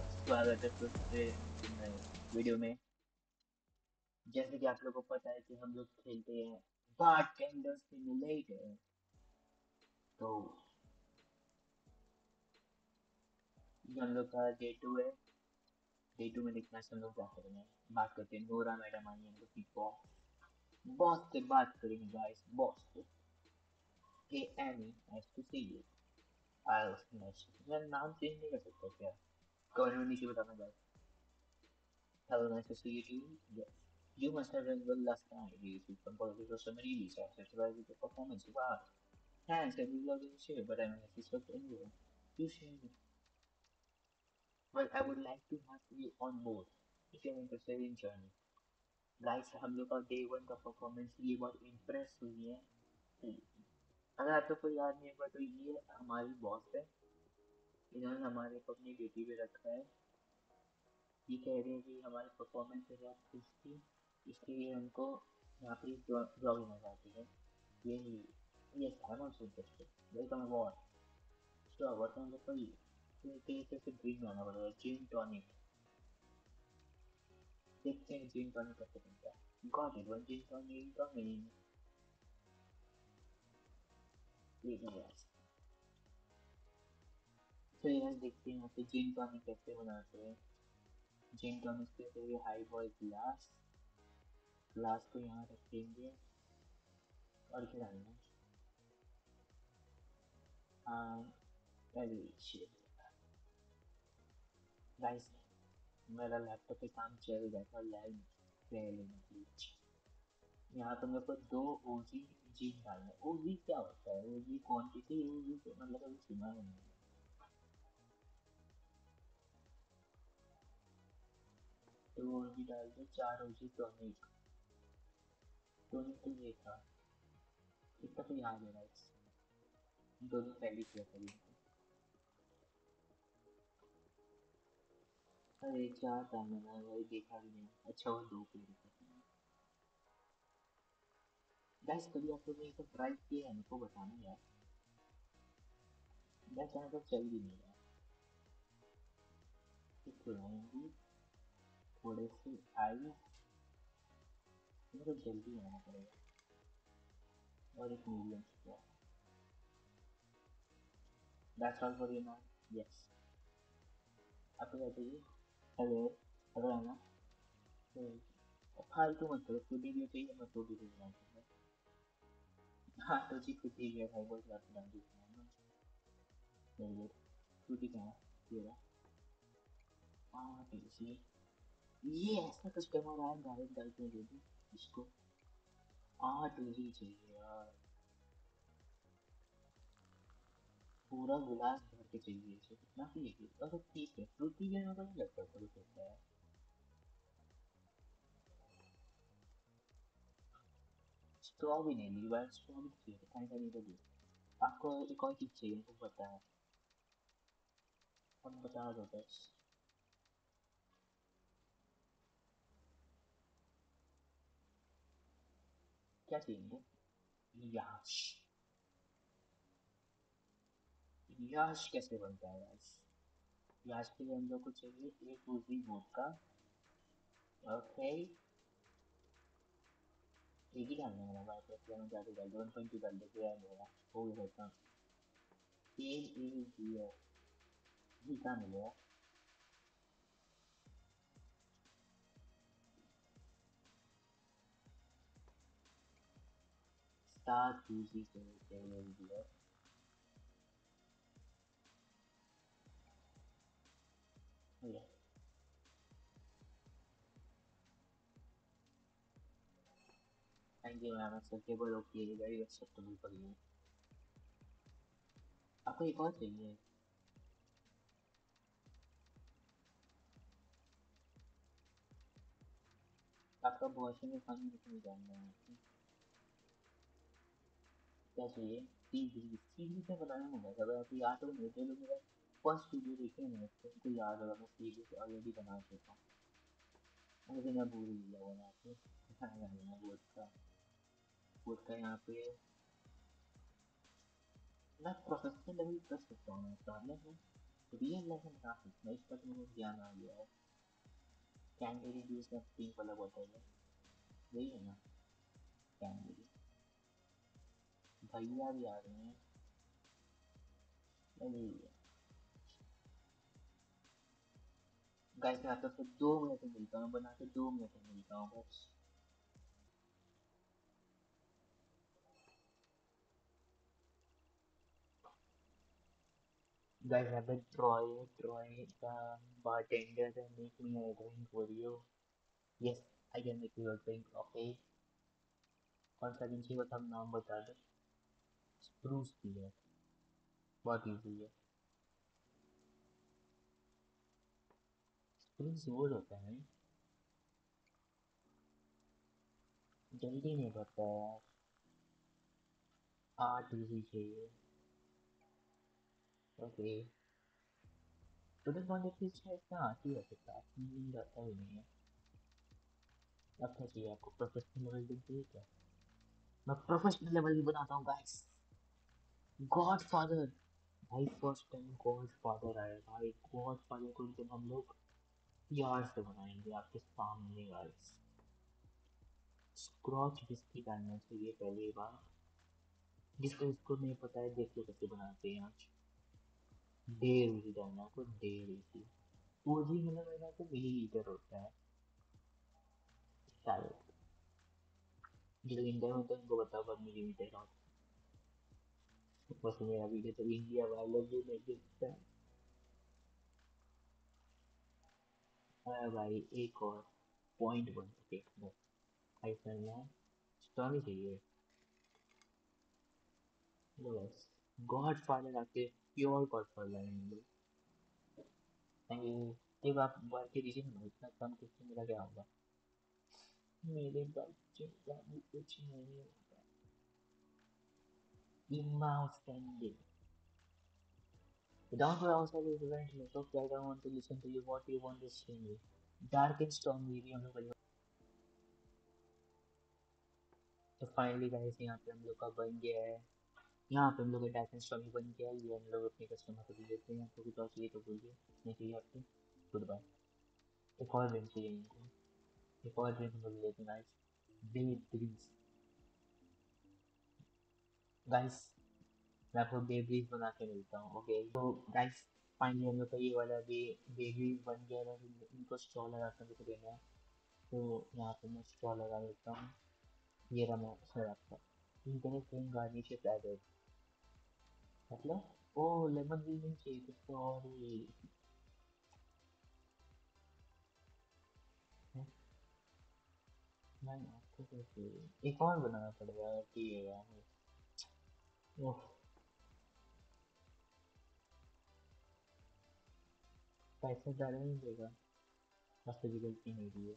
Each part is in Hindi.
का स्वागत है नए वीडियो में जैसे कि आप लोगों को पता है कि हम लोग खेलते हैं बारटेंडर सिमुलेटर तो हम लोग का डे टू है डे टू में देखना हम लोग क्या करेंगे बात करते हैं नोरा मैडम आई हम लोग की बॉस बॉस से बात करेंगे गाइस बॉस से hey any nice to see you I नाम चेंज नहीं कर सकता क्या कमेंट में नीचे बताना guys hello nice to see you you must have run well last time it is from political summary we are satisfied with the performance you thanks I will love you but I am not expect anyway you share but I would like to have you on board if you are interested in journey guys हम लोग का डे वन का परफॉर्मेंस ये बहुत इंप्रेस हुई है अगर आपको कोई याद नहीं है तो ये हमारी बॉस है इन्होंने हमारे को अपनी ड्यूटी पे रखा है। ये कह रही है कि हमारी परफॉर्मेंस से बहुत खुश थी इसलिए हमको यहाँ पर जॉब लेना चाहती है। ये yes I am also interested welcome aboard sure what can I for you तो तरीके से ड्रिंक लाना पड़ेगा जिन टॉनिक देखते हैं जिन टॉनिक कैसे बनता है। Got it one gin tonic coming yes तो यस देखते हैं यहाँ जिन टॉनिक कैसे बनाते हैं। जिन टॉनिक के लिए हाई बॉय ग्लास ग्लास को यहाँ रखेंगे और डालना गाइस मेरा लैपटॉप पे काम चल रहा था लैब रह लेना प्लीज़ यहाँ तो मेरे को दो ओजी जीन डालना ओजी क्या होता है? ओजी क्वांटिटी ओजी मतलब अभी सुना नहीं। दो ओजी डाल दो चार ओजी टॉनिक टॉनिक तो ये था। इतना तो याद है गाइस दोनों पहले किया था ये। अरे चार था मैंने, वही देखा भी नहीं। अच्छा वो दो प्लेयर गैस कभी आप लोगों ने तो ट्राई किया है? मेरे बताना यार। गैस यहाँ तो चल भी नहीं रहा। खुलाएँगे थोड़े से आई मेरे जल्दी आना पड़ेगा। और एक medium square That's all for you now. Yes. आपको क्या चाहिए हेलो हेलो है ना फालतू मत करो खुद ही चाहिए मैं खुद ही दे हूँ हाँ तो जी, खुद ही गया भाई, बहुत बात डाल दी खुद ही कहाँ? ये रहा। हाँ तो इसलिए ये ऐसा आया डायरेक्ट डालते हैं दे इसको। आठ बजे चाहिए यार। पूरा गिलास भर के चाहिए इसे, कितना पिएगी तो ठीक है फ्रूटी भी मेरे को लगता है फ्रूट होता है स्ट्रॉ नहीं ली बार स्ट्रॉ भी चाहिए खाने का नहीं लगी आपको एक और चीज़ चाहिए तो पता है बता दो, बस। क्या चाहिए याश। याश कैसे बनता है याश याश के लिए हम लोग को चाहिए एक उसी बोट का। ओके। एक ही डालने वाला बात है इसलिए मैं ज़्यादा डाल वन पॉइंट टू डाल देते हैं मेरा हो गया था एम ए दिया जी कहाँ मिलेगा? Start using the area Oh yeah. Thank you ma'am acceptable okay very acceptable for you आपको एक और चाहिए आपका वॉशिंग में पानी नहीं जानना है क्या चाहिए सीधी सीधी से बनाना होगा जब आप याद हो मेरे लोग मेरा फ़र्स्ट वीडियो देखे हैं तो उनको याद होगा मैं सीधी से ऑलरेडी बना चुका हूँ। लेकिन मैं भूल गया बना के बोर्ड का बोर्ड का यहाँ पे। मैं प्रोफेशनल लेवल कर सकता हूँ प्रॉब्लम है। रियल लेवल ना सीखना इस पर मुझे ज्ञान आ गया है। कैंगरी जूस में पिंक वाला बॉटल है। यही है ना। कैंगरी भैया भी आ रहे हैं। गाय के आता तो दो मिनट मिलता हूँ, बना के दो मिनट मिलता हूँ, बस। गाइस, मैं बस ट्रॉय का बार्टेंडर है make me a drink for you yes I can make you a drink okay कौन सा ड्रिंक है नाम बता दो। स्प्रूस की है। बहुत इजी है। स्प्रूस वुड होता है। जल्दी नहीं पड़ता यार आठ इजी चाहिए। ओके तो दिस वन की इच्छा इतना आती है सकता नहीं जाता ही नहीं है। अब क्या चाहिए आपको प्रोफेशनल लेवल चाहिए क्या? मैं प्रोफेशनल लेवल भी बनाता हूँ गाइस गॉड फादर भाई फ़र्स्ट टाइम गॉड फादर आया भाई गॉड फादर को जब हम लोग प्यार से बनाएँगे। आपके सामने गाइस स्क्रॉच विस्की डालना चाहिए पहली बार? जिसको इसको नहीं पता है देख लो कैसे बनाते हैं आज। डेढ़ इजी डालना आपको डेढ़ इजी ओजी मतलब मेरा तो मिली लीटर होता है। शायद। जो इंडिया में तो इनको बता पर मिली लीटर होता बस मेरा वीडियो तो इंडिया वालों भी नहीं देखता है भाई एक और पॉइंट ओके बस आई करना है स्टोरी चाहिए बस गॉड फादर आके प्योर गॉड फादर यू एक आप बार के दीजिए ना इतना कम किससे मेरा क्या होगा मेरे बच्चे का भी कुछ नहीं होगा Mouse candy. Don't go outside the event list of I want to listen to you, what you want to sing me. Dark and भी हम लोग बड़ी तो फाइनली गाइस यहाँ पे हम लोग का बन गया है। यहाँ पे हम लोग का डार्क एंड स्टॉर्मी बन गया है। ये हम लोग अपने कस्टमर को दे देते हैं। आपको कुछ और चाहिए तो बोलिए। नहीं चाहिए आपको? गुड बाय एक और ड्रिंक चाहिए। इनको एक और ड्रिंक हम लोग लेते हैं गाइस बे ब्रीज गाइस मैं आपको बे ब्रीज बना के मिलता हूँ ओके तो गाइस फाइनली हम लोग का ये वाला बे बे ब्रीज बन गया है इनको स्ट्रॉ लगा कर देना है तो यहाँ पे मैं स्ट्रॉ लगा देता हूँ ये रहा मैं सर आपका इंटरनेट फ्रेम गार्निश एडेड मतलब ओ लेमन भी नहीं चाहिए तो सॉरी मैं आपको कैसे एक और बनाना पड़ेगा ठीक है यार ओह पैसा ज़्यादा नहीं देगा बस तो गलती मेरी है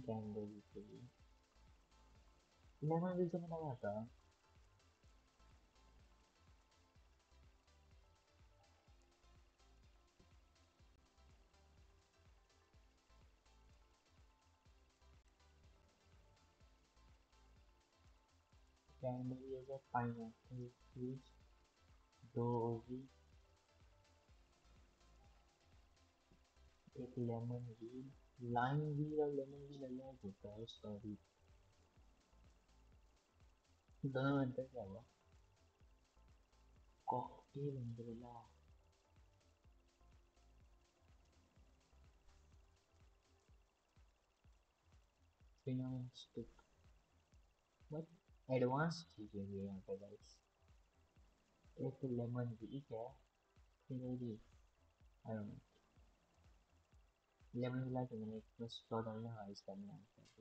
कैंडल चाहिए लेमन भी तो मैं लगा था कैंडल ये जो पाइनएप्पल जूस दो ओवी एक लेमन व्हील लाइम व्हील और लेमन व्हील अलग होता है सॉरी दोनों अंतर क्या हुआ cocktail umbrella stick. But advance चीज़ें भी यहाँ पे गाइस एक लेमन भी क्या फिर डोंट नो लेमन मिला के मैंने एक स्ट्रॉ डालना है इसका है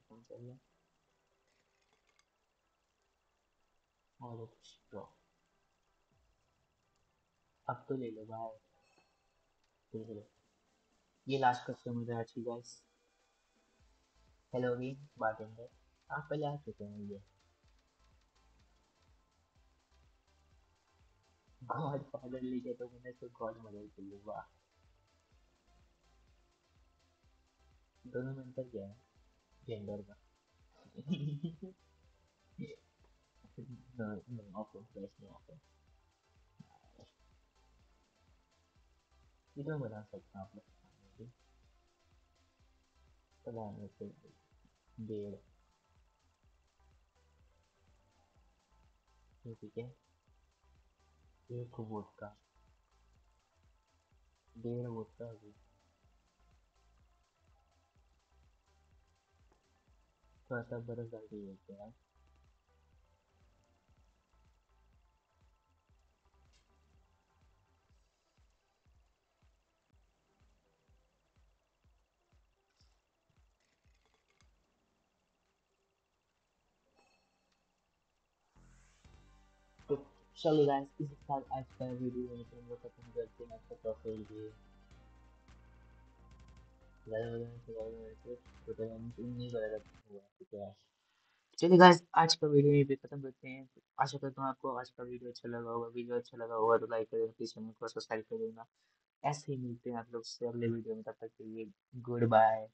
कौन है और एक स्ट्रॉ अब तो ले लो भाई देख लो ये लास्ट कस्टमर है की गाइस हेलो अगेन बारटेंडर आप पहले आ चुके हैं ये गॉड फादर लेके तो मैंने इसको गॉड मदर कर लिया वाह दोनों में अंतर क्या है? जेंडर का। No offense guys no offense video बना सकते हैं आप लोग की बनाने से डेढ़ ठीक है एक वोट का डेढ़ वोट का अभी तो ऐसा बर्फ़ डाल के देते चलो गाइस इसी के साथ आज का वीडियो यहीं पे हम लोग खत्म करते हैं आपका प्रोफ़ाइल भी चलिए गाइस आज का वीडियो यहीं पे खत्म करते हैं आशा करता हूँ आपको आज का वीडियो अच्छा लगा होगा वीडियो अच्छा लगा होगा तो लाइक करें प्लीज़ चैनल को सब्सक्राइब कर देना ऐसे ही मिलते हैं आप लोग से अगले वीडियो में तब तक के लिए गुड बाय